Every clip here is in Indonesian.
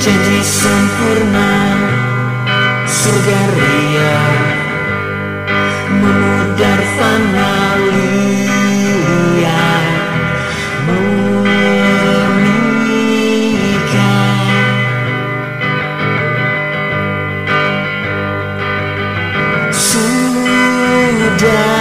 janji sempurna surga ria. Memudar fana lia sudahi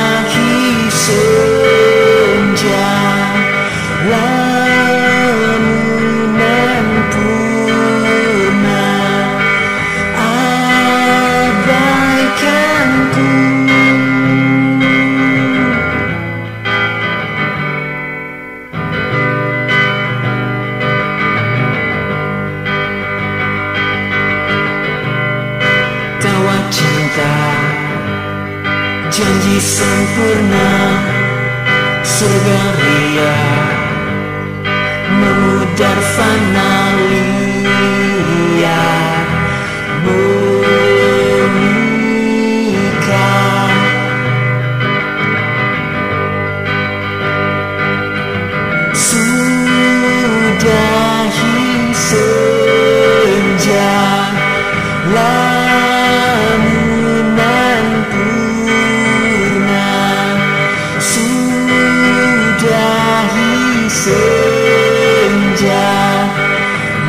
janji sempurna. Surga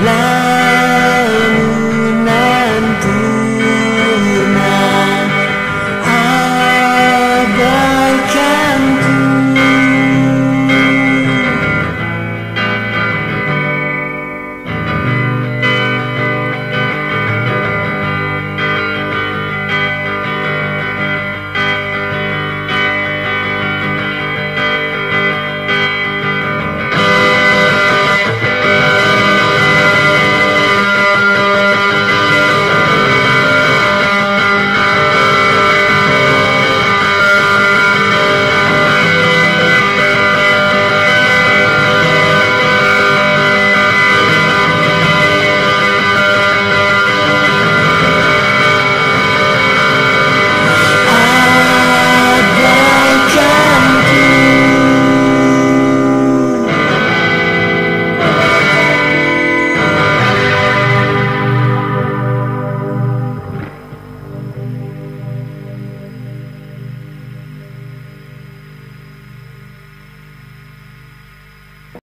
line.